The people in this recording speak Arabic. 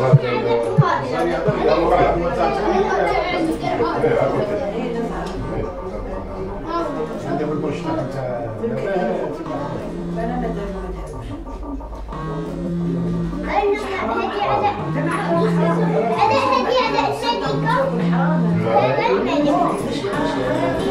أنا هدي على النبي كم؟ لا